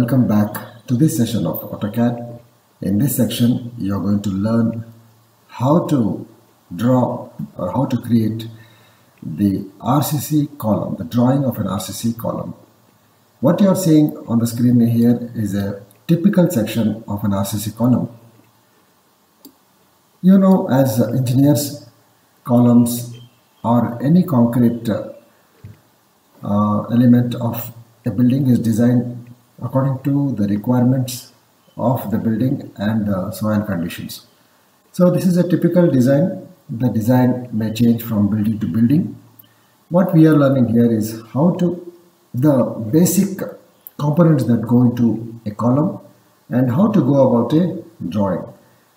welcome back to this session of AutoCAD. In this section, you're going to learn how to draw or how to create the RCC column, the drawing of an RCC column. What you're seeing on the screen here is a typical section of an RCC column. You know, as engineers, columns or any concrete uh, element of a building is designed according to the requirements of the building and the soil conditions. So this is a typical design. The design may change from building to building. What we are learning here is how to the basic components that go into a column and how to go about a drawing.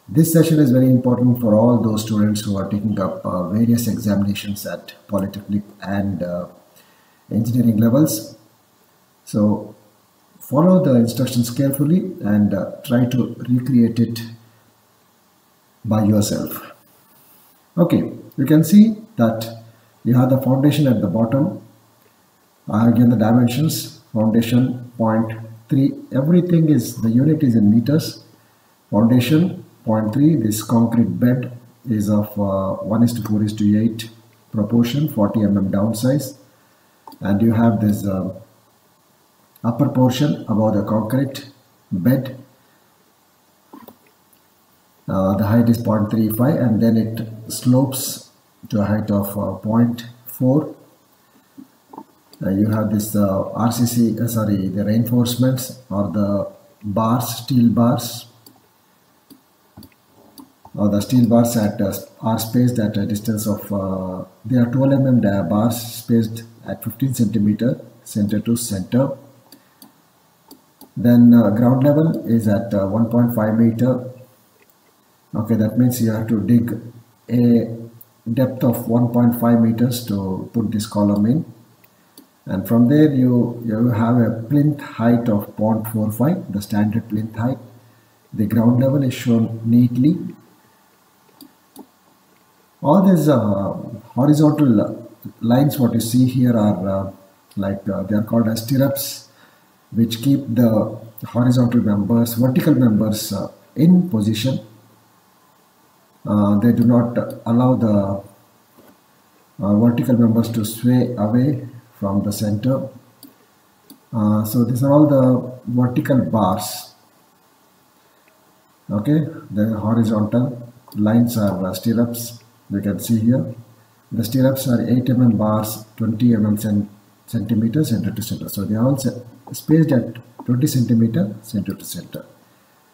This session is very important for all those students who are taking up uh, various examinations at Polytechnic and uh, engineering levels. So follow the instructions carefully and uh, try to recreate it by yourself. Okay, you can see that you have the foundation at the bottom. I have given the dimensions, foundation point 3, everything is, the unit is in meters. Foundation point 3, this concrete bed is of uh, 1 is to 4 is to 8 proportion, 40 mm downsize. And you have this uh, upper portion above the concrete bed. Uh, the height is 0.35 and then it slopes to a height of uh, 0.4 uh, you have this uh, RCC uh, sorry the reinforcements or the bars steel bars. Or the steel bars at uh, are spaced at a distance of they are 12 mm dia bars spaced at 15 centimeter center to center then uh, ground level is at uh, 1.5 meter. Okay that means you have to dig a depth of 1.5 meters to put this column in. And from there you you have a plinth height of 0.45 the standard plinth height. The ground level is shown neatly. All these uh, horizontal lines what you see here are uh, like uh, they are called as stirrups which keep the horizontal members, vertical members uh, in position. Uh, they do not allow the uh, vertical members to sway away from the center. Uh, so these are all the vertical bars. Okay, the horizontal lines are uh, stirrups. You can see here. The stirrups are 8 mm bars, 20 mm centimeters center to center. So they are all spaced at 20 centimeter center to center.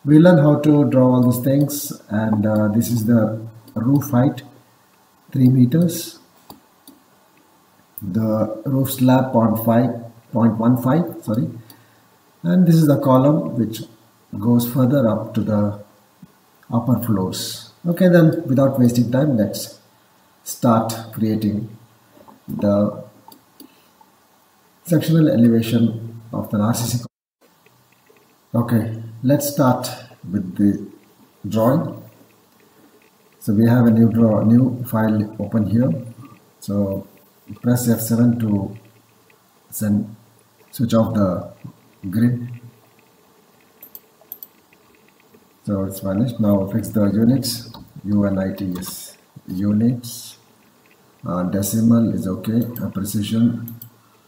We learn how to draw all these things and uh, this is the roof height 3 meters. The roof slab 0.5, 0.15 sorry and this is the column which goes further up to the upper floors. Okay then without wasting time let's start creating the sectional elevation of the RCC. Okay, let's start with the drawing. So we have a new draw, new file open here. So press F7 to send switch off the grid. So it's vanished. Now fix the units. UNIT is units. Uh, decimal is okay. Uh, precision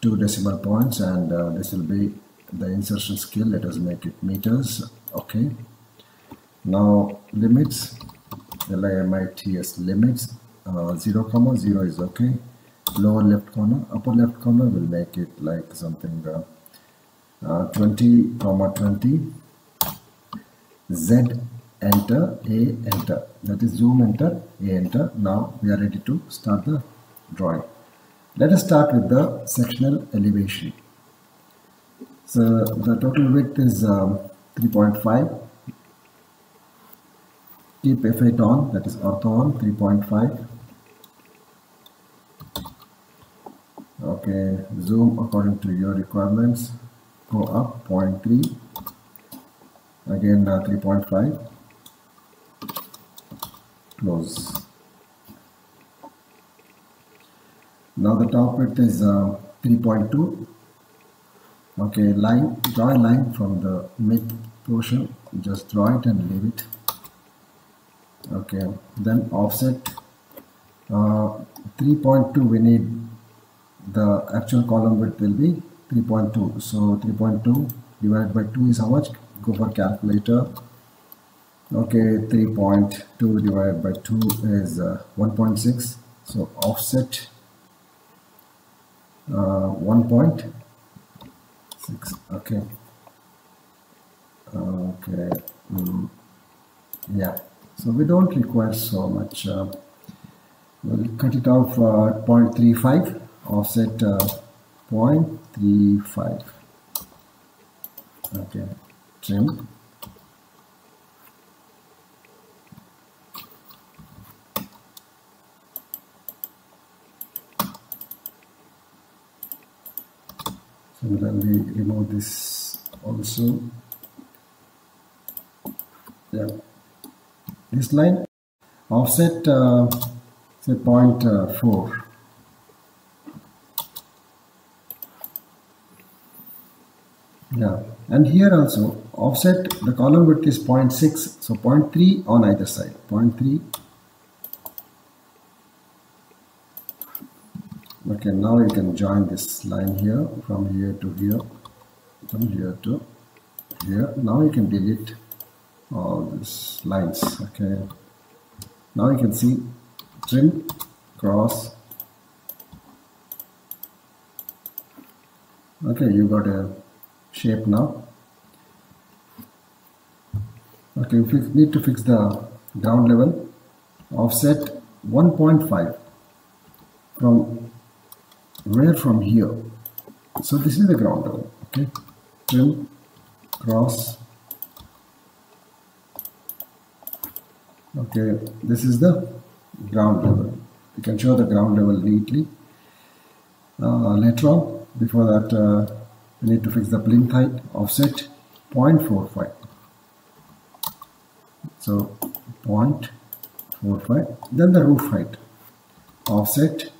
two decimal points and uh, this will be the insertion scale let us make it meters. Okay. Now limits. Limits limits. Uh, 0 comma 0 is okay. Lower left corner. Upper left corner will make it like something uh, uh, 20 comma 20 z enter. A enter. That is zoom enter. A enter. Now we are ready to start the drawing let us start with the sectional elevation. So the total width is um, 3.5. Keep F8 on, that is ortho on, 3.5. Okay, zoom according to your requirements. Go up 0.3. Again uh, 3.5. Close. Now the top width is uh, 3.2. okay line draw a line from the mid portion. Just draw it and leave it. Okay then offset. Uh, 3.2 we need the actual column width will be 3.2 so 3.2 divided by 2 is how much? Go for calculator. Okay 3.2 divided by 2 is uh, 1.6 so offset 1.6 okay. Okay mm. yeah. So we don't require so much uh, we'll cut it off uh, 0.35 offset uh, 0.35 okay trim similarly remove this also. Yeah. This line offset uh, say point uh, 4 yeah. And here also offset the column width is 0.6 so 0.3 on either side. 0.3 okay now you can join this line here from here to here from here to here. Now you can delete all these lines okay? Now you can see trim cross. Okay you got a shape now. Okay you need to fix the ground level offset 1.5 from where from here? So this is the ground level okay? Trim cross. Okay this is the ground level. You can show the ground level neatly. Uh, later on before that uh, we need to fix the plinth height offset 0.45 so 0.45 then the roof height offset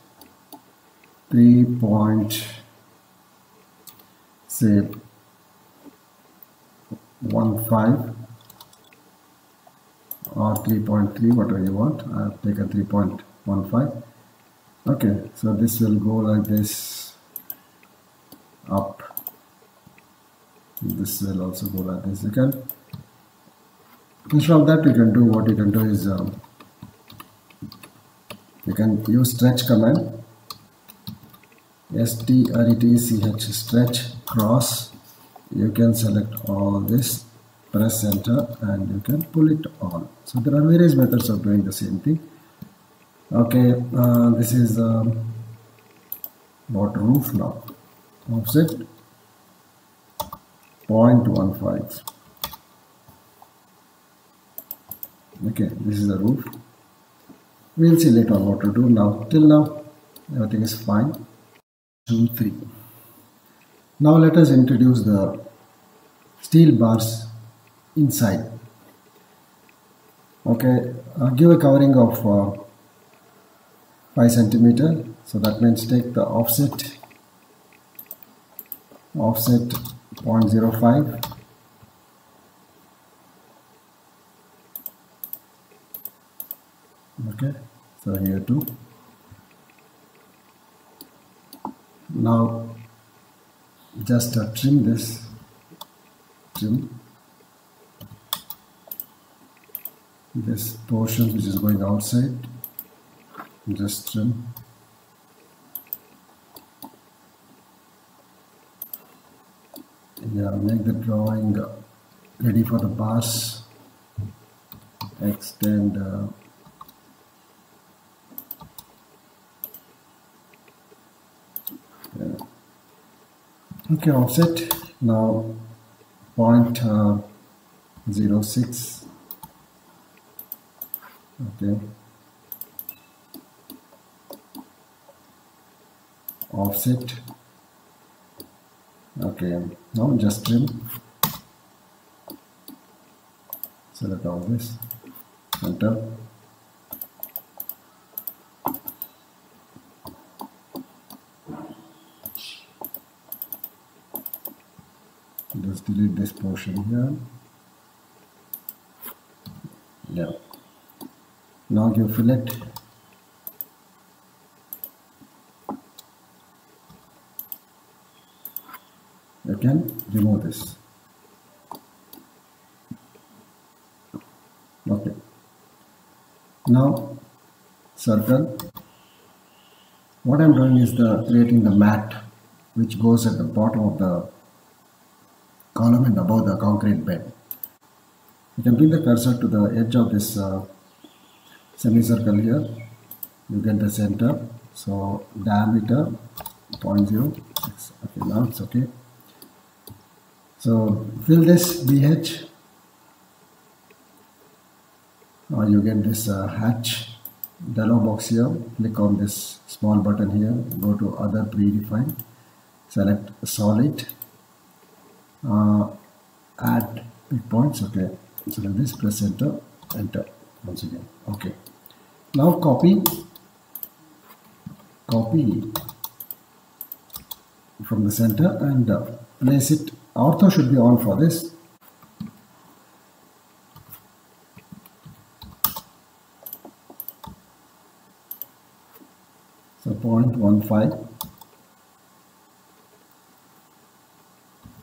3 point say 1.5 or 3.3 whatever you want. I've taken 3.15 okay so this will go like this up. This will also go like this. You can instead of that you can do what you can do is um, you can use stretch command S-T-R-E-T-C-H stretch cross. You can select all this press enter and you can pull it on so there are various methods of doing the same thing. Okay uh, this is um, what roof now offset. 0.15 okay this is the roof. We'll see later what to do now. Till now everything is fine now let us introduce the steel bars inside. Okay uh, give a covering of uh, 5 centimeter. So that means take the offset offset 0.05 okay so here too now just uh, trim this. Trim this portion which is going outside. Just trim. Yeah make the drawing ready for the bars. Extend uh, okay offset now point uh, 06 okay. Offset okay now just trim. Select all this. Enter just delete this portion here. Yeah. Now give fillet you can remove this. Okay. Now circle. What I'm doing is the creating the mat which goes at the bottom of the column and above the concrete bed. You can bring the cursor to the edge of this uh, semicircle here. You get the center. So diameter 0.06 okay now it's okay. So fill this BH or you get this uh, hatch dialog box here. Click on this small button here. Go to other predefined. Select solid add pick points okay select this press enter enter once again okay. Now copy copy from the center and uh, place it ortho should be on for this. So 0.15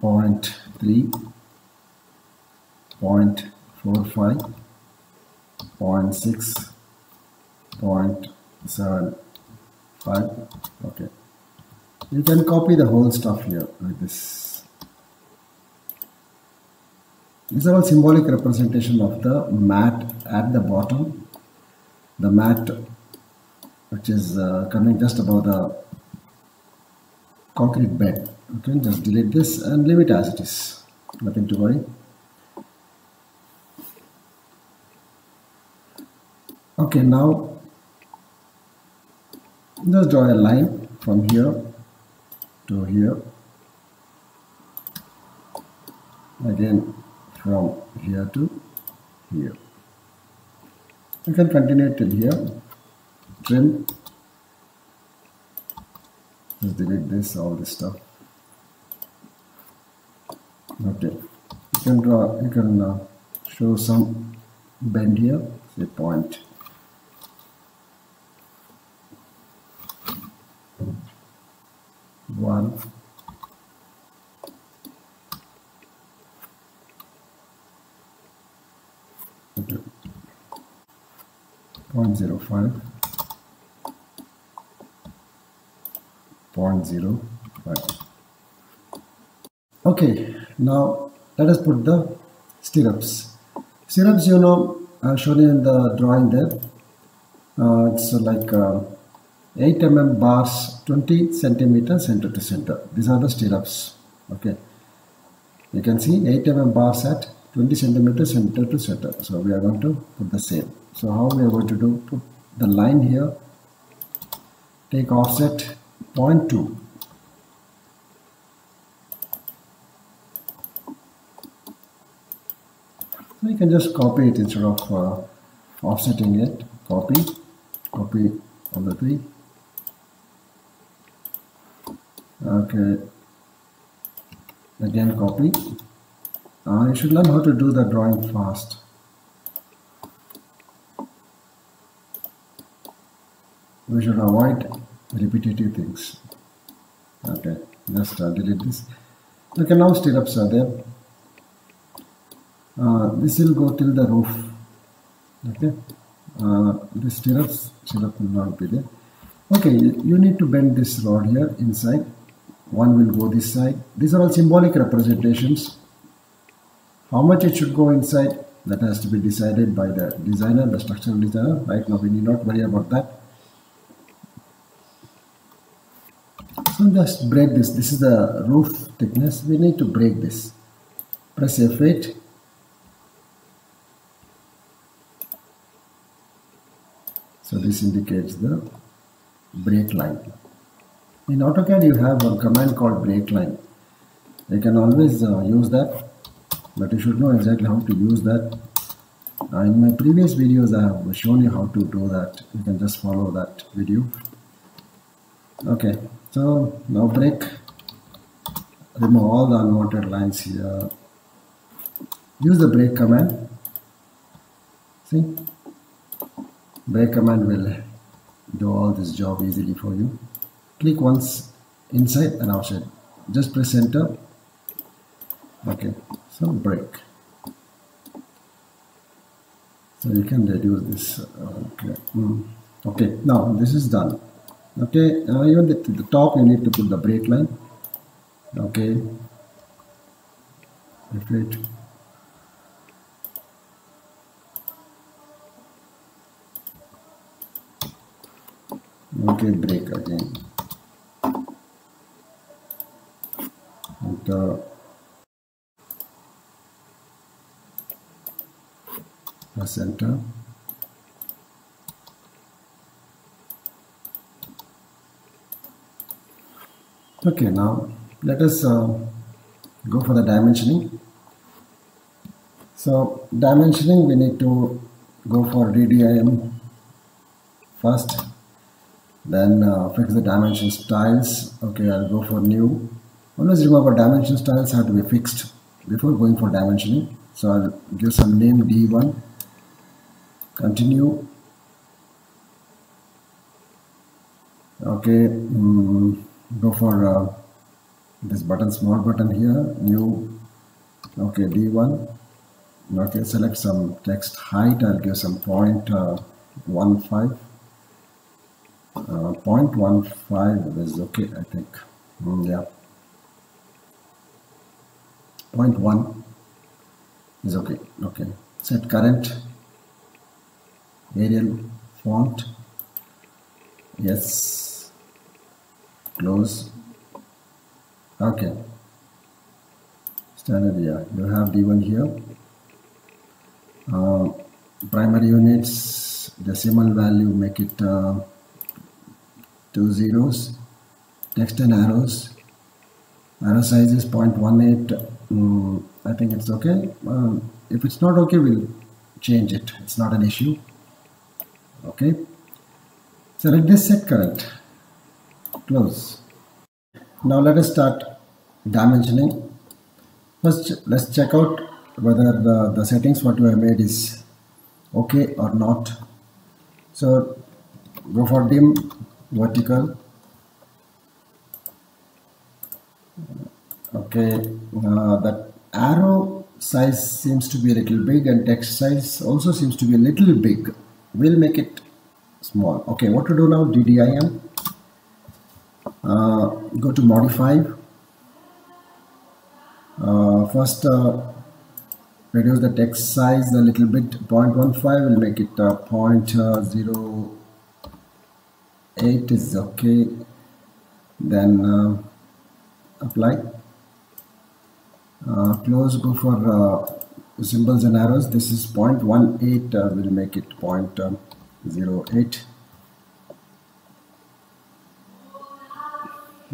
0.3 0.45 0.6 0.75 okay. You can copy the whole stuff here like this. These are all symbolic representation of the mat at the bottom. The mat which is uh, coming just above the concrete bed okay just delete this and leave it as it is. Nothing to worry. Okay now just draw a line from here to here. Again from here to here. You can continue till here. Trim just delete this all this stuff okay you can draw you can uh, show some bend here say point. One. Two point zero five. Point zero five. Okay now let us put the stirrups. Stirrups you know I've shown you in the drawing there. Uh, it's like uh, 8 mm bars 20 centimeter center to center. These are the stirrups okay? You can see 8 mm bars at 20 centimeter center to center. So we are going to put the same. So how we are going to do? Put the line here. Take offset 0.2 you can just copy it instead of uh, offsetting it. Copy copy all the three. Okay. Again copy. Uh, you should learn how to do the drawing fast. We should avoid repetitive things. Okay just uh, delete this. Okay now stirrups are there uh, this will go till the roof. Okay? Uh, the stirrups stirrup will not be there. Okay you need to bend this rod here inside. One will go this side. These are all symbolic representations. How much it should go inside that has to be decided by the designer the structural designer. Right now we need not worry about that. So just break this. This is the roof thickness. We need to break this. Press F8 so this indicates the break line. In AutoCAD you have a command called break line. You can always uh, use that but you should know exactly how to use that. Uh, in my previous videos I have shown you how to do that. You can just follow that video. Okay so now break remove all the unwanted lines here. Use the break command. See break command will do all this job easily for you. Click once inside and outside. Just press enter. Okay so break. So you can reduce this okay mm. okay now this is done. Okay uh, even the, the top you need to put the break line. Okay. Repeat okay break again enter press enter okay now let us uh, go for the dimensioning. So dimensioning we need to go for DDIM first then uh, fix the dimension styles okay I'll go for new. Always remember dimension styles have to be fixed before going for dimensioning. So I'll give some name D1 continue. Okay mm, go for uh, this button small button here new. Okay d1 okay select some text height. I'll give some point uh, uh, point one five is okay i think. Mm, yeah. Point 0.1 is okay okay. Set current Arial font yes. Close. Okay. Standard yeah. You have d1 here. Uh, primary units decimal value make it uh, two zeros text and arrows. Arrow size is 0.18 mm, I think it's okay. Um, if it's not okay we'll change it. It's not an issue. Okay. Select this set current close. Now let us start dimensioning. First let's check out whether the, the settings what we have made is okay or not. So go for dim vertical. Okay uh, that arrow size seems to be a little big and text size also seems to be a little big. We'll make it small. Okay what to do now? DDIM uh, go to modify. Uh, first uh, reduce the text size a little bit. 0.15 we'll make it uh, 0.08 is okay. Then uh, apply. Uh, close go for uh, symbols and arrows. This is 0.18 uh, will make it 0.08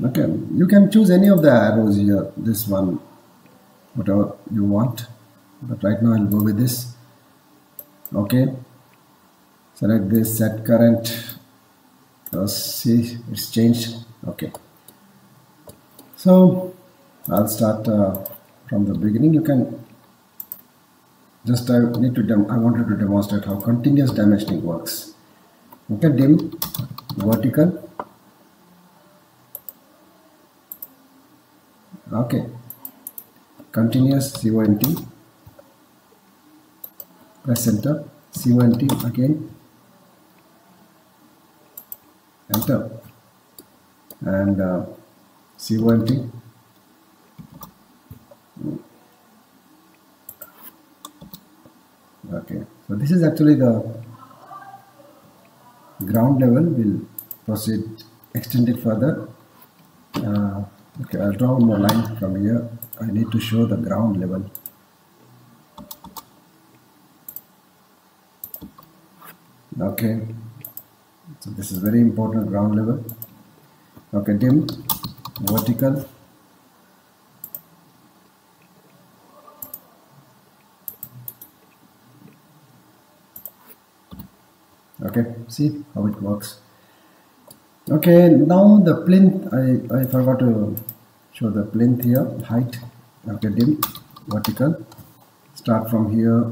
okay you can choose any of the arrows here this one whatever you want. But right now I'll go with this. Okay. Select this set current let's see. It's changed. Okay. So I'll start uh, from the beginning. You can just I need to dem I wanted to demonstrate how continuous dimensioning works. Okay dim vertical. Okay. Continuous CONT press enter CONT again enter and uh, CONT okay. So this is actually the ground level. We'll proceed extend it further. Uh, okay I'll draw one more line from here. I need to show the ground level. Okay so this is very important ground level. Okay dim vertical. Okay see how it works. Okay now the plinth I, I forgot to show the plinth here height. Okay dim vertical. Start from here.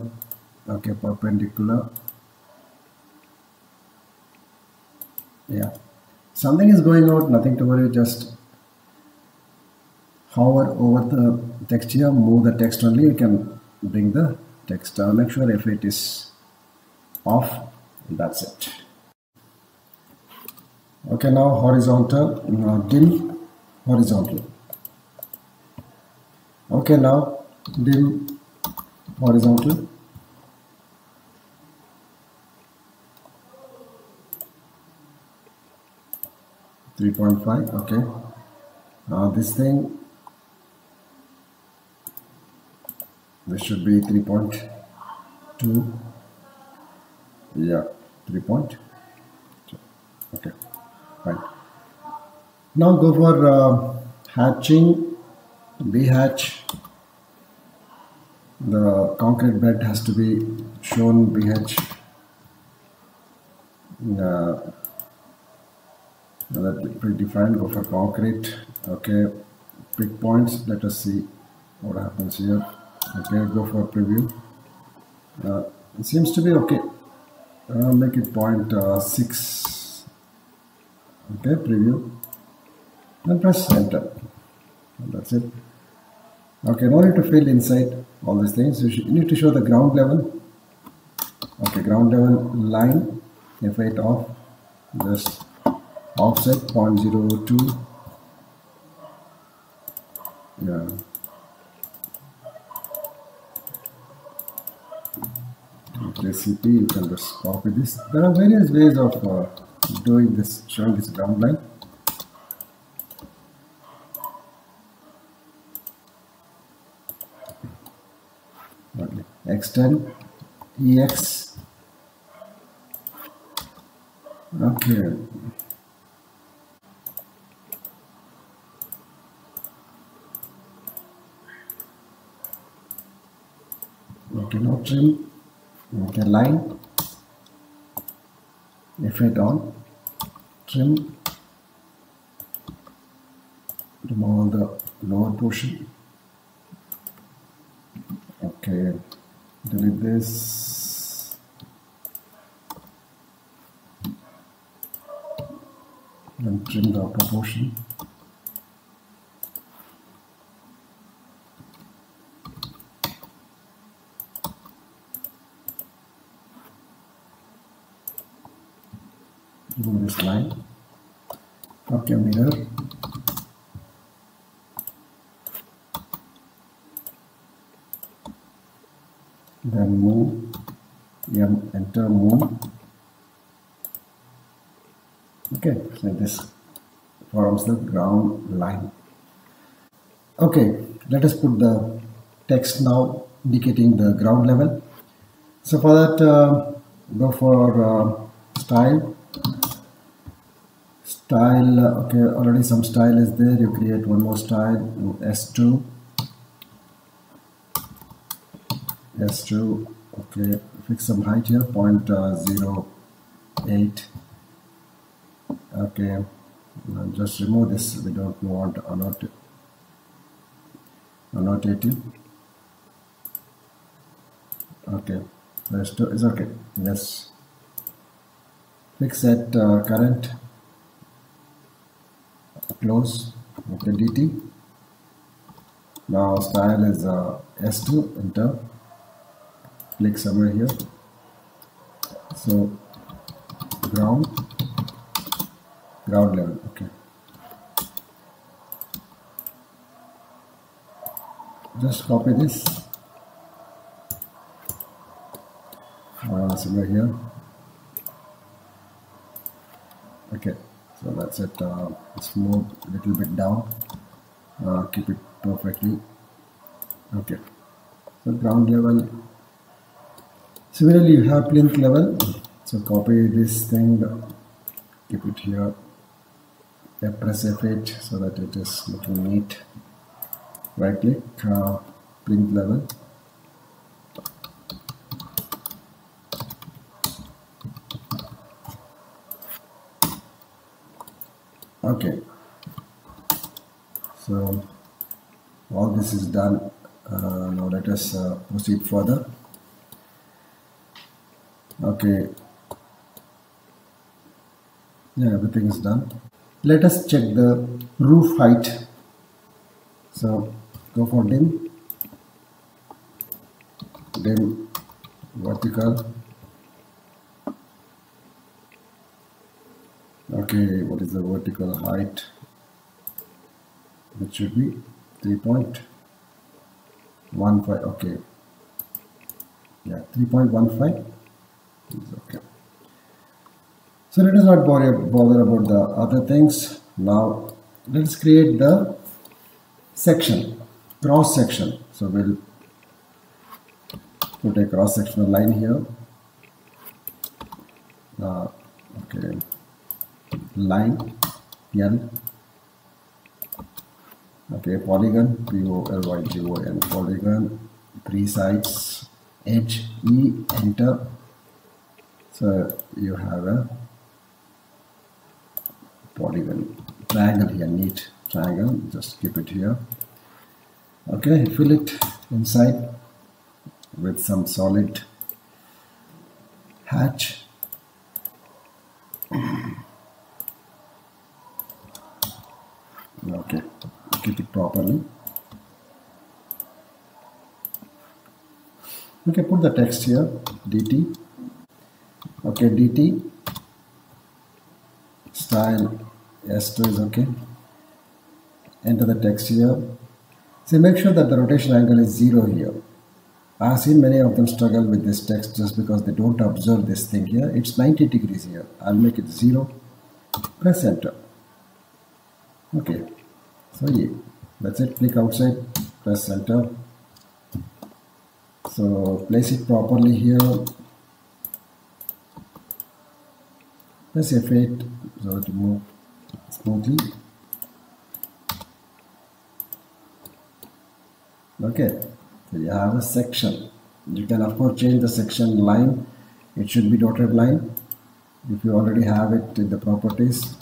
Okay perpendicular yeah. Something is going out nothing to worry just hover over the text here move the text only you can bring the text uh, make sure if it is off that's it. Okay now horizontal now dim horizontal. Okay now dim horizontal Three point five. Okay. Now this thing. This should be three point two. Yeah, three point. Okay, fine. Now go for uh, hatching, B hatch. The concrete bed has to be shown BH. Uh, that predefined. Go for concrete. Okay, pick points. Let us see what happens here. Okay, go for preview. Uh, it seems to be okay. Uh, make it point uh, six. Okay, preview. And press enter. And that's it. Okay, you need to fill inside all these things. You, you need to show the ground level. Okay, ground level line. F8 off. Just offset 0.02. Yeah. recipe you can just copy this there are various ways of uh, doing this showing this ground line okay. extend ex okay okay now trim okay line effect on trim remove the lower portion. Okay delete this. Then trim the upper portion line okay mirror then move m enter move okay so this forms the ground line. Okay let us put the text now indicating the ground level. So for that uh, go for uh, style style okay already some style is there. You create one more style s2 s2 okay fix some height here point uh, zero eight. Okay now just remove this we don't want annot annotative okay s2 is okay yes. Fix at uh, current close okay dt now style is uh, s2 enter. Click somewhere here. So ground. Ground level okay. Just copy this. Uh, somewhere here okay so that's it uh, let's move a little bit down. Uh, keep it perfectly. Okay. So ground level. Similarly you have plinth level. So copy this thing. Keep it here. Yeah, press F8 so that it is looking neat. Right click uh, plinth level okay. So all this is done. Uh, now let us uh, proceed further. Okay. Yeah everything is done. Let us check the roof height. So go for dim. Dim vertical okay what is the vertical height? It should be 3.15 okay. Yeah 3.15 is okay. So let us not bother, bother about the other things. Now let's create the section cross section. So we'll put a cross sectional line here. Uh, okay line L okay polygon p-o-l-y-g-o-n polygon three sides edge e enter. So you have a polygon triangle here neat triangle just keep it here. Okay fill it inside with some solid hatch okay. Keep it properly. Okay put the text here. Dt okay dt style. S2 is okay. Enter the text here. So make sure that the rotation angle is zero here. I have seen many of them struggle with this text just because they don't observe this thing here. It's 90 degrees here. I'll make it zero. Press enter okay so yeah that's it click outside press enter. So place it properly here. Press F8 so to move smoothly. Okay so you have a section. You can of course change the section line. It should be dotted line. If you already have it in the properties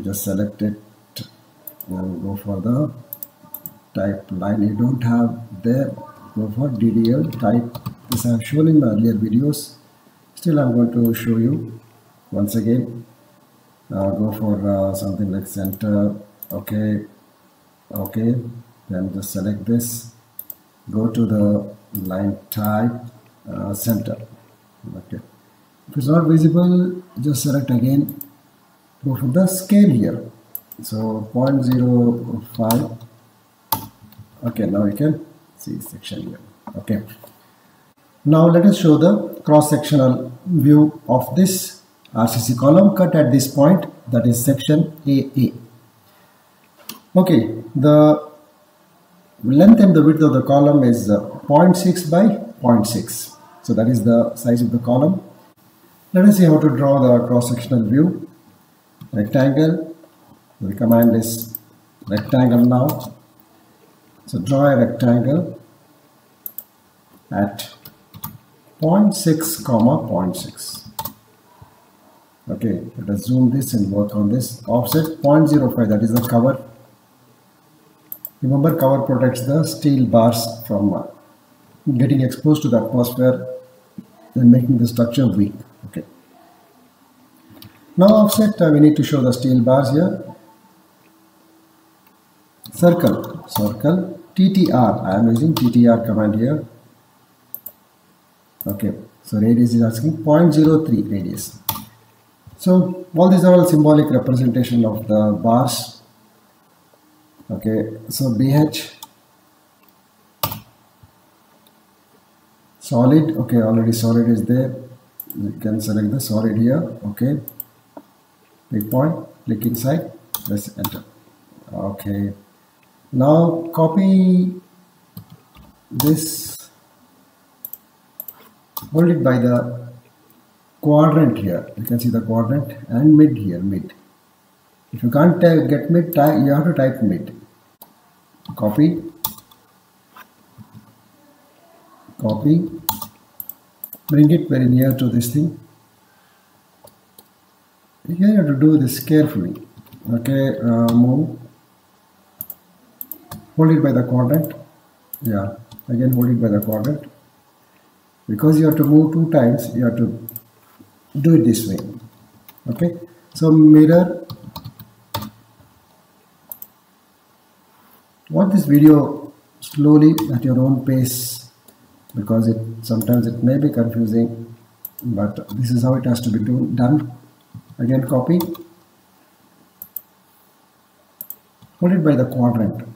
you just select it and go for the type line you don't have there go for DDL type. This I have shown in my earlier videos. Still I'm going to show you once again. Uh, go for uh, something like center okay okay. Then just select this. Go to the line type uh, center. Okay. If it's not visible just select again go for the scale here so 0.05 okay now you can see section here. Okay. Now let us show the cross-sectional view of this RCC column cut at this point that is section AA okay the length and the width of the column is uh, 0.6 by 0.6 so that is the size of the column. Let us see how to draw the cross-sectional view rectangle. The command is rectangle now. So draw a rectangle at 0.6 comma 0.6 okay let us zoom this and work on this. Offset 0.05 that is the cover. Remember cover protects the steel bars from uh, getting exposed to the atmosphere and making the structure weak. Okay now offset uh, we need to show the steel bars here. Circle circle ttr i am using ttr command here. Okay so radius is asking 0.03 radius. So all these are all symbolic representation of the bars. Okay so bh solid okay already solid is there. You can select the solid here okay pick point click inside press enter. Okay. Now copy this hold it by the quadrant here. You can see the quadrant and mid here mid. If you can't get mid you have to type mid. Copy. Copy. Bring it very near to this thing here you have to do this carefully okay uh, move hold it by the quadrant. Yeah again hold it by the quadrant. Because you have to move two times you have to do it this way okay? So mirror. Watch this video slowly at your own pace because it sometimes it may be confusing but this is how it has to be do, done again copy. Hold it by the quadrant.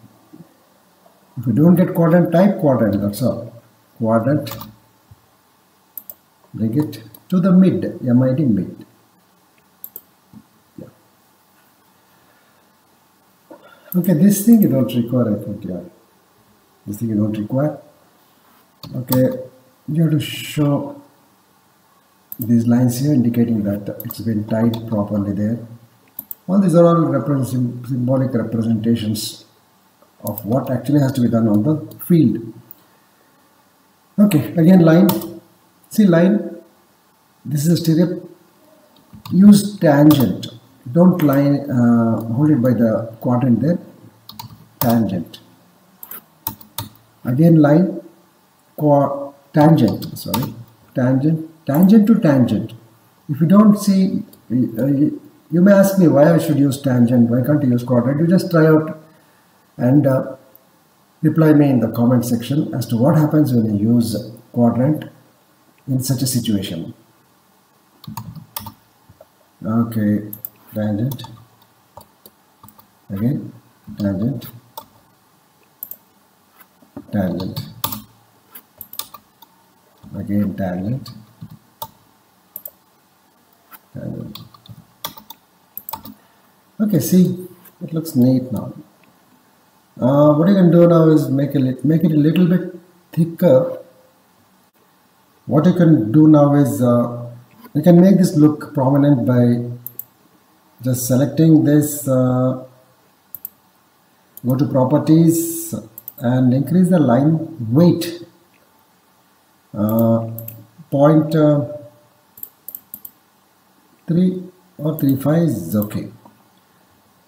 If you don't get quadrant type quadrant that's all. Quadrant. Bring it to the mid mid. Mid okay this thing you don't require I think yeah. This thing you don't require. Okay you have to show these lines here indicating that it's been tied properly there. All these are all represent symbolic representations of what actually has to be done on the field. Okay again line. See line this is a stirrup use tangent. Don't line uh, hold it by the quadrant there. Tangent. Again line. Tangent sorry. Tangent tangent to tangent. If you don't see uh, you may ask me why I should use tangent. Why can't you use quadrant? You just try out and uh, reply me in the comment section as to what happens when you use quadrant in such a situation. Okay tangent. Again tangent. Tangent. Again tangent tangent okay see it looks neat now. Uh, what you can do now is make it make it a little bit thicker. What you can do now is uh, you can make this look prominent by just selecting this uh, go to properties and increase the line weight. Uh, point uh, 3 or 3 5 is okay.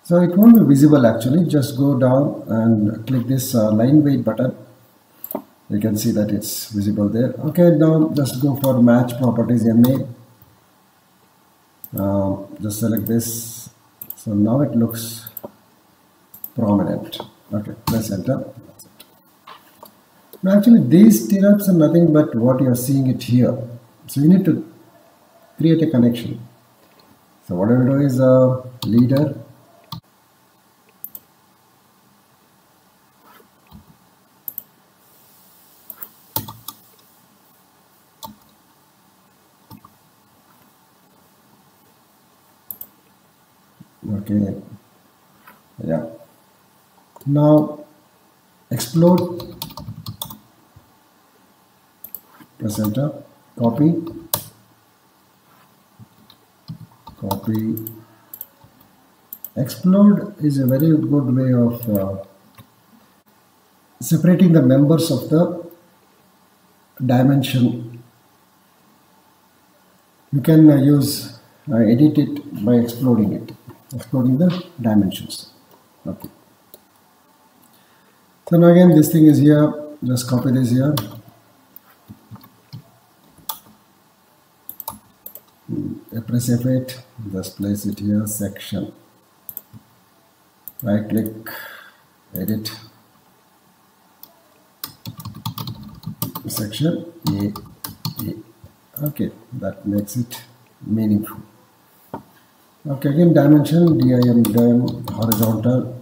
So it won't be visible actually. Just go down and click this uh, line weight button. You can see that it's visible there. Okay now just go for match properties MA uh, just select this. So now it looks prominent. Okay press enter. Now actually these stirrups are nothing but what you are seeing it here. So you need to create a connection so what I will do is a uh, leader. Okay. Yeah. Now explode. Press enter. Copy copy explode is a very good way of uh, separating the members of the dimension. You can uh, use uh, edit it by exploding it exploding the dimensions. Okay. So now again this thing is here. Just copy this here F8 just place it here section. Right click edit. Section A, A. okay that makes it meaningful. Okay again dimension dim dim horizontal.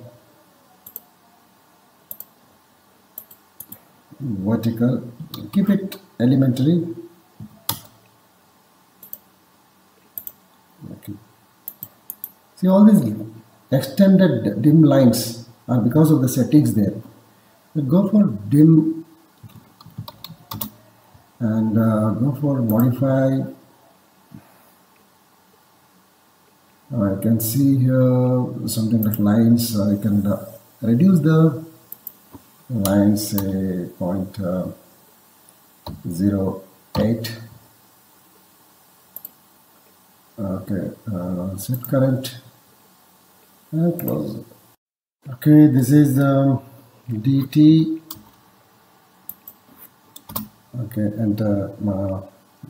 Vertical keep it elementary okay see all these extended dim lines are because of the settings there. We go for dim and uh, go for modify. I can see here something like lines. I can uh, reduce the lines say point uh, zero eight. Okay uh, set current and close okay this is the dt okay and uh,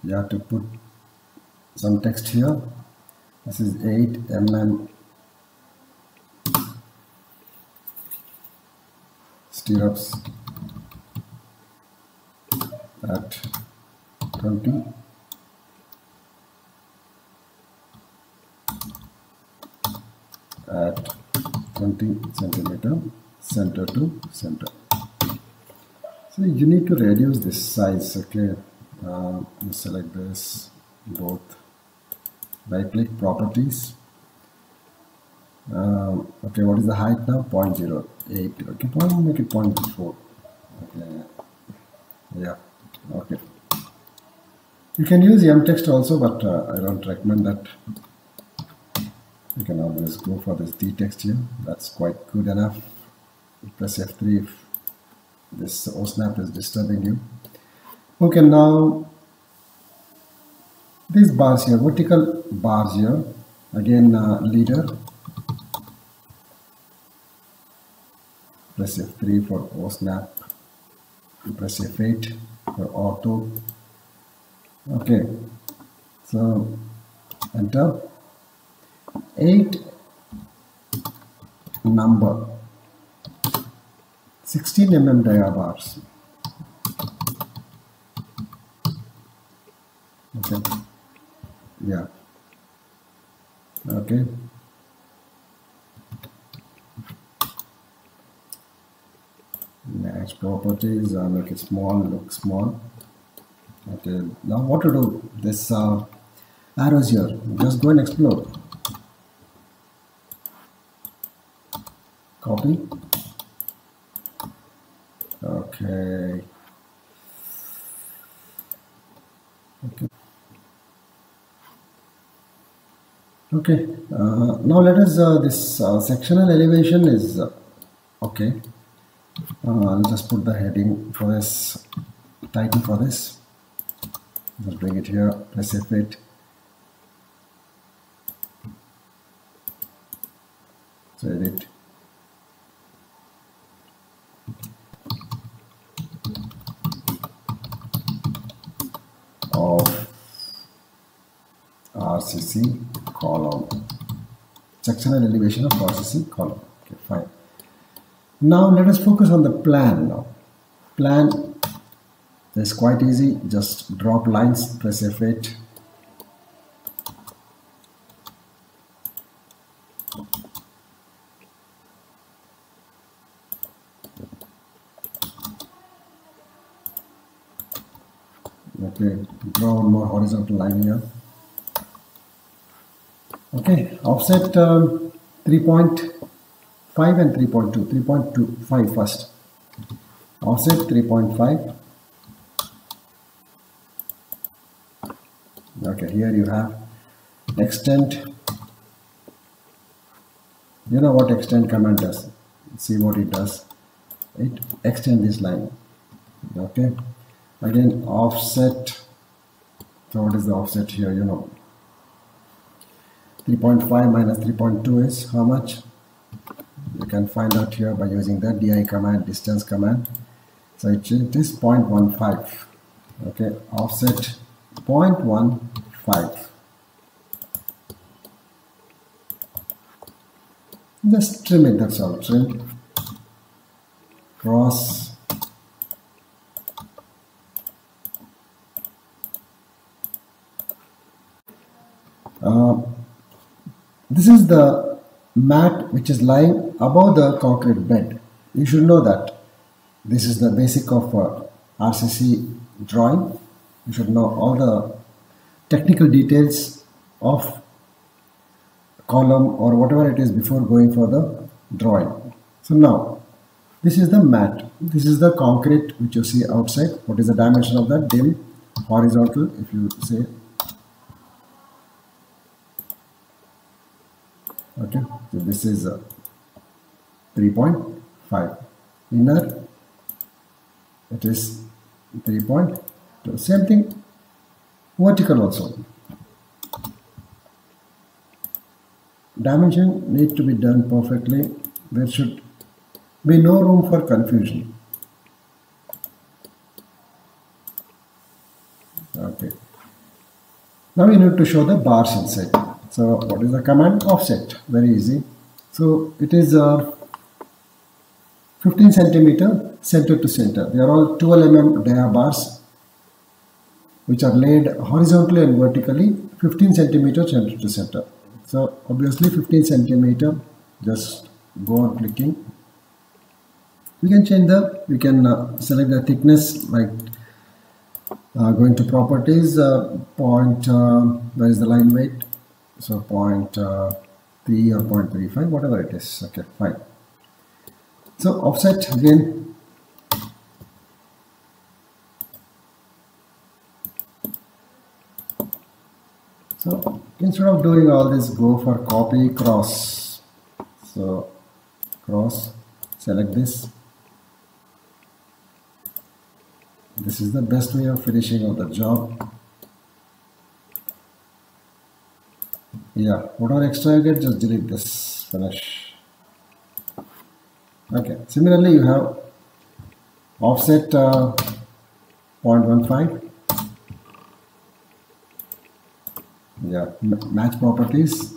you have to put some text here. This is 8 mm stirrups at 20 at 20 centimeter center to center. So you need to reduce this size okay? Uh, select this both right click properties. Um, okay what is the height now? 0.08 okay point make it 0.4 okay. Yeah okay. You can use m text also but uh, I don't recommend that you can always go for this d text here that's quite good enough. Press F3 if this OSNAP is disturbing you. Okay now these bars here vertical bars here again uh, leader. Press F3 for OSNAP. Press F8 for ortho. Okay so enter 8 number. 16 mm dia bars okay. Yeah. Okay. Next properties uh, make it small look small. Okay. Now what to do? This uh, arrows here. Just go and explode copy Okay. Okay. Okay. Uh, now let us uh, this uh, sectional elevation is uh, okay. Uh, I'll just put the heading for this title for this. Just bring it here. Press F8. So edit. RCC column. Sectional elevation of RCC column. Okay, fine. Now let us focus on the plan now. Plan is quite easy. Just drop lines, press F8. Okay, draw one more horizontal line here okay offset um, 3.5 and 3.2 3.25 first. Offset 3.5 okay here you have extend you know what extend command does? See what it does. It extend this line. Okay. Again offset. So what is the offset here? You know 3.5 minus 3.2 is how much? You can find out here by using the di command, distance command. So it is 0.15. Okay, offset 0.15. Just trim it, that's all. Trim, cross, uh, this is the mat which is lying above the concrete bed. You should know that. This is the basic of uh, RCC drawing. You should know all the technical details of column or whatever it is before going for the drawing. So now, this is the mat. This is the concrete which you see outside. What is the dimension of that? Dim, horizontal, if you say okay so this is uh, 3.5 inner it is 3.2 same thing vertical also dimension need to be done perfectly there should be no room for confusion. Okay. Now we need to show the bars inside. So what is the command? Offset. Very easy. So it is uh, 15 centimeter center to center. They are all 12 mm dia bars which are laid horizontally and vertically 15 centimeter center to center. So obviously 15 centimeter just go on clicking. We can change the, we can uh, select the thickness like uh, going to properties uh, point uh, where is the line weight so point uh, 3 or 0.35 whatever it is. Okay fine. So offset again. So instead of doing all this go for copy cross. So cross select this. This is the best way of finishing of the job yeah. Whatever extra you get just delete this. Finish. Okay. Similarly you have offset uh, 0.15 yeah. Match properties.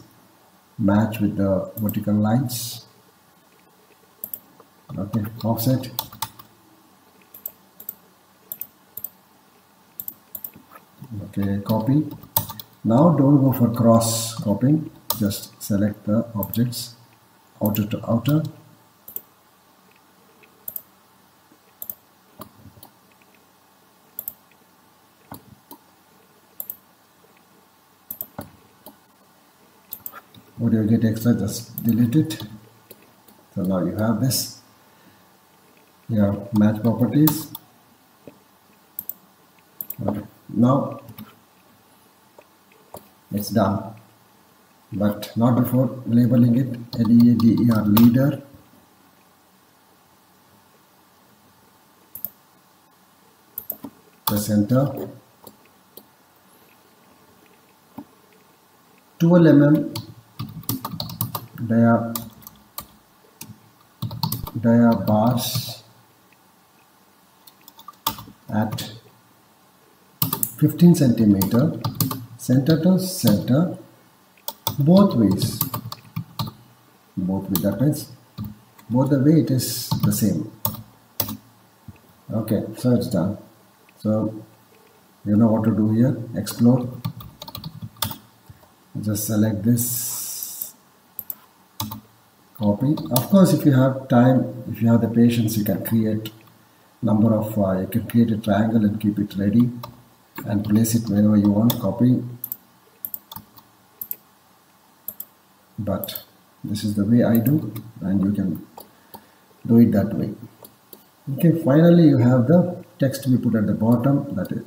Match with the vertical lines. Okay. Offset. Okay. Copy now don't go for cross copying. Just select the objects outer to outer. You get extra just delete it. So now you have this. You have match properties. Okay. now it's done. But not before labeling it L-E-A-D-E-R. Leader press enter 12 mm dia dia bars at 15 centimeter center to center both ways. Both ways that means both the way it is the same. Okay so it's done. So you know what to do here? Explode. Just select this. Copy. Of course if you have time if you have the patience you can create number of uh, you can create a triangle and keep it ready and place it wherever you want copy. But this is the way I do and you can do it that way. Okay finally you have the text we put at the bottom that is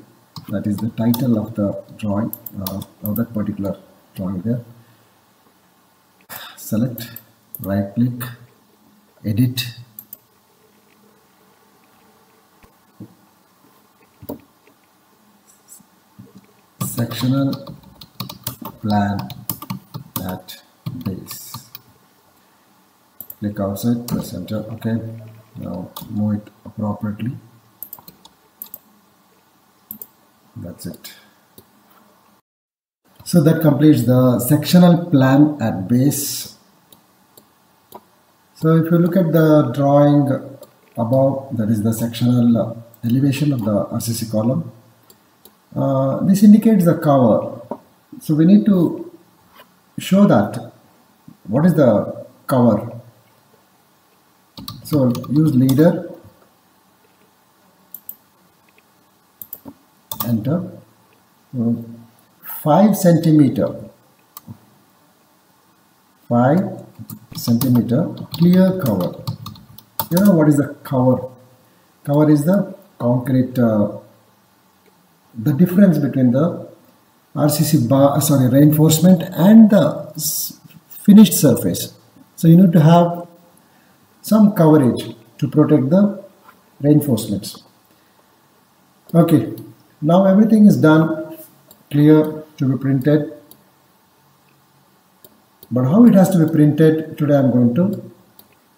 that is the title of the drawing uh, of that particular drawing there. Select right click edit sectional plan at base. Click outside press enter okay. Now move it appropriately. That's it. So that completes the sectional plan at base. So if you look at the drawing above that is the sectional elevation of the RCC column uh, this indicates the cover. So we need to show that. What is the cover? So use leader. Enter. 5 centimeter. 5 centimeter clear cover. You know what is the cover? Cover is the concrete uh, the difference between the RCC bar, uh, sorry, reinforcement and the finished surface. So you need to have some coverage to protect the reinforcements. Okay, now everything is done, clear to be printed. But how it has to be printed, today I'm going to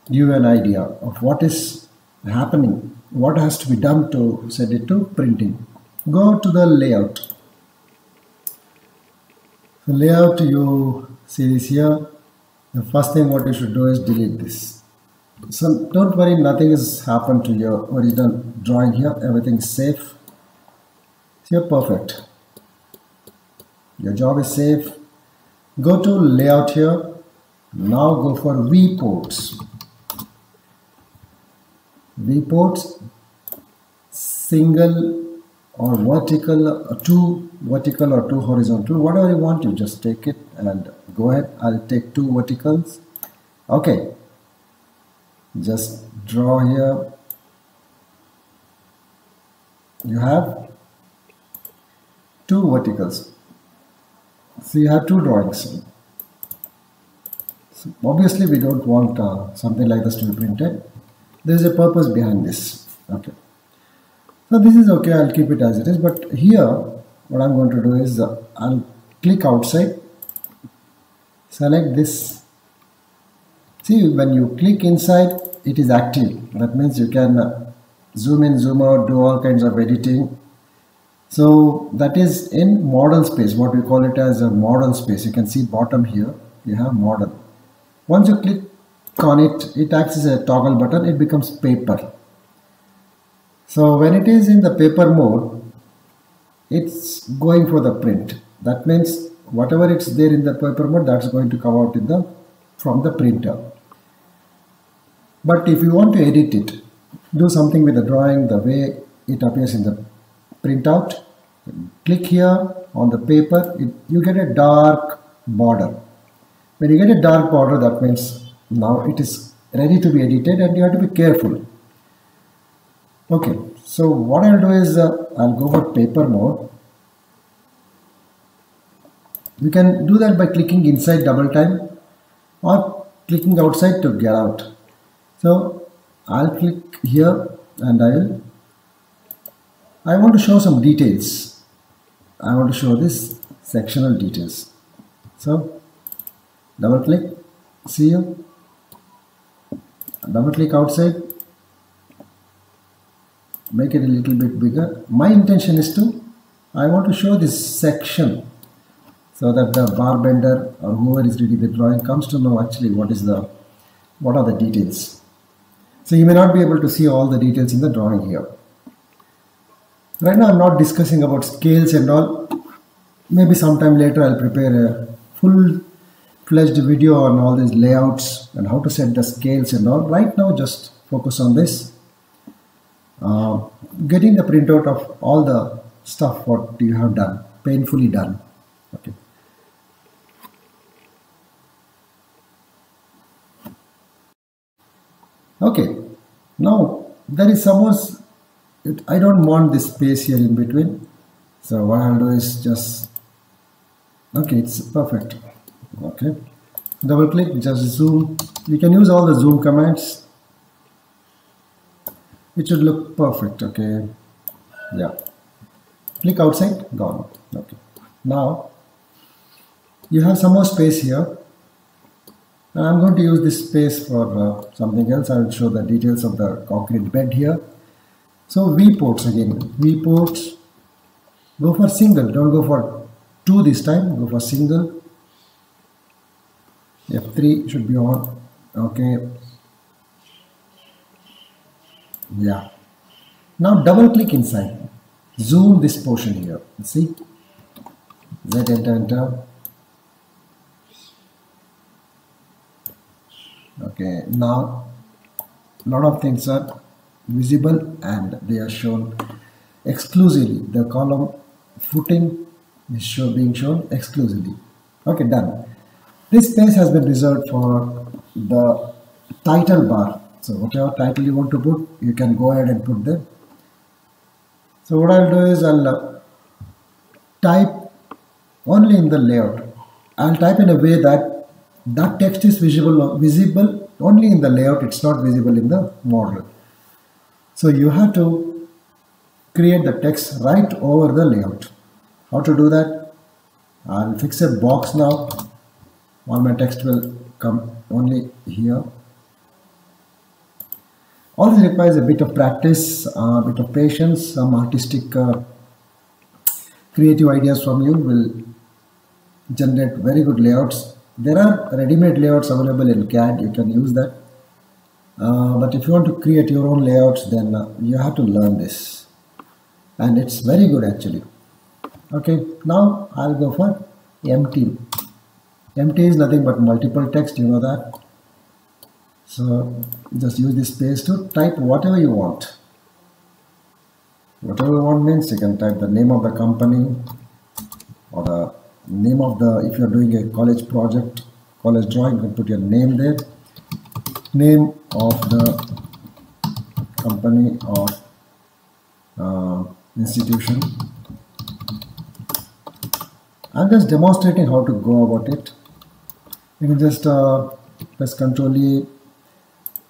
give you an idea of what is happening, what has to be done to send it to printing. Go to the layout. The layout you see this here. The first thing what you should do is delete this. So don't worry, nothing has happened to your original drawing here. Everything is safe. So you're perfect. Your job is safe. Go to layout here. Now go for viewports. Viewports, single or vertical, two vertical or two horizontal, whatever you want, you just take it and go ahead. I'll take two verticals. Okay, just draw here. You have two verticals. So you have two drawings. So obviously we don't want uh, something like this to be printed. There is a purpose behind this. Okay so this is okay I'll keep it as it is but here what I'm going to do is uh, I'll click outside select this See, when you click inside, it is active. That means you can uh, zoom in, zoom out, do all kinds of editing. So that is in model space, what we call it as a model space. You can see bottom here, you have model. Once you click on it, it acts as a toggle button, it becomes paper. So when it is in the paper mode, it's going for the print. That means whatever it's there in the paper mode, that's going to come out in the from the printer. But if you want to edit it, do something with the drawing the way it appears in the printout, click here on the paper, it, you get a dark border. When you get a dark border, that means now it is ready to be edited and you have to be careful. Okay, so what I'll do is uh, I'll go for paper mode. You can do that by clicking inside double time or clicking outside to get out. So I'll click here and I'll I want to show some details. I want to show this sectional details. So double click, see you, double click outside, make it a little bit bigger. My intention is to, I want to show this section so that the bar bender or whoever is reading the drawing comes to know actually what is the, what are the details. So you may not be able to see all the details in the drawing here. Right now I'm not discussing about scales and all. Maybe sometime later I'll prepare a full-fledged video on all these layouts and how to set the scales and all. Right now just focus on this. Uh, getting the printout of all the stuff what you have done, painfully done. Okay. Okay, now there is suppose it, I don't want this space here in between. So what I'll do is just, okay, it's perfect. Okay, double click, just zoom. You can use all the zoom commands. It should look perfect. Okay, yeah. Click outside, gone. Okay, now you have some more space here And I'm going to use this space for uh, something else. I will show the details of the concrete bed here. So V ports again. V ports Go for single. Don't go for two this time. Go for single. F3 should be on. Okay. Yeah. Now double click inside. Zoom this portion here. See? Z enter enter. okay now lot of things are visible and they are shown exclusively the column footing is show, being shown exclusively okay done this space has been reserved for the title bar so whatever title you want to put you can go ahead and put them. So what I'll do is I'll uh, type only in the layout. I'll type in a way that that text is visible visible only in the layout. It's not visible in the model. So you have to create the text right over the layout. How to do that? I'll fix a box now. All my text will come only here all this requires a bit of practice a bit of patience. Some artistic uh, creative ideas from you will generate very good layouts. There are ready-made layouts available in CAD you can use that. Uh, but if you want to create your own layouts then uh, you have to learn this. And it's very good actually. Okay now I'll go for MT MT is nothing but multiple text you know that so just use this space to type whatever you want. Whatever you want means you can type the name of the company or the name of the if you're doing a college project college drawing you can put your name there. Name of the company or uh, institution. I'm just demonstrating how to go about it. You can just uh, press control E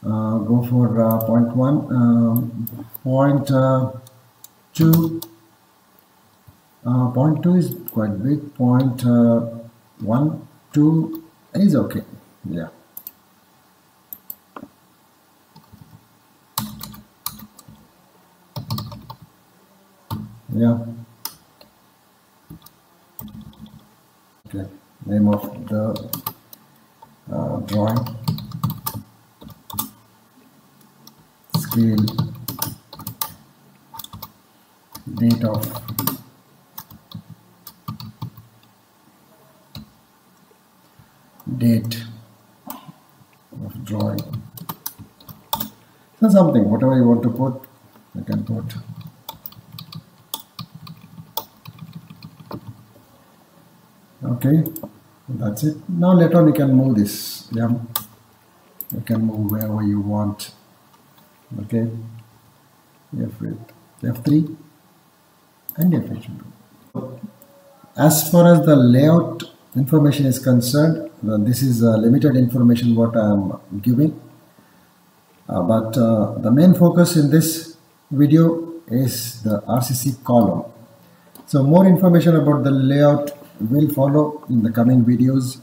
go for uh, point one um, point uh, two. Uh, point two is quite big. Point uh, one two is okay. Yeah. Yeah. Okay. Name of the uh, drawing scale date of date of drawing so something whatever you want to put you can put. Okay that's it. Now later on you can move this yeah? You can move wherever you want okay? F8 F3 and F8 as far as the layout information is concerned uh, this is uh, limited information what I am giving. Uh, but uh, the main focus in this video is the RCC column. So more information about the layout will follow in the coming videos.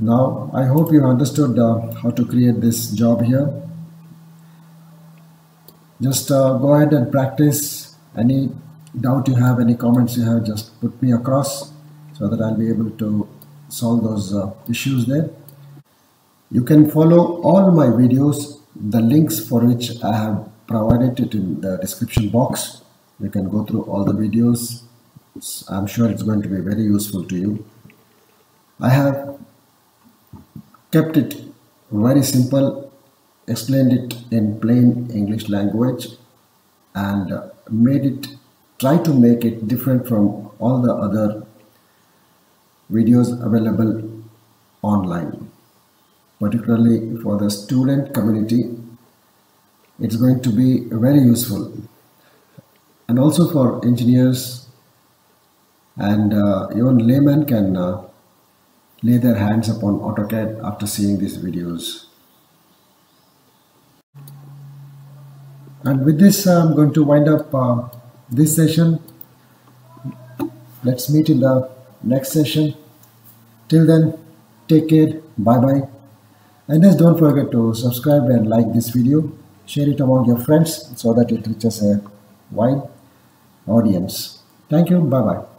Now I hope you understood uh, how to create this job here just uh, go ahead and practice. Any doubt you have any comments you have just put me across so that I'll be able to solve those uh, issues there. You can follow all my videos. The links for which I have provided it in the description box. You can go through all the videos. I'm sure it's going to be very useful to you. I have kept it very simple explained it in plain English language and made it try to make it different from all the other videos available online particularly for the student community. It's going to be very useful. And also for engineers and uh, even laymen can uh, lay their hands upon AutoCAD after seeing these videos and with this I'm going to wind up uh, this session. Let's meet in the next session. Till then take care. Bye bye and just don't forget to subscribe and like this video. Share it among your friends so that it reaches a wide audience. Thank you. Bye bye